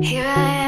Here I am.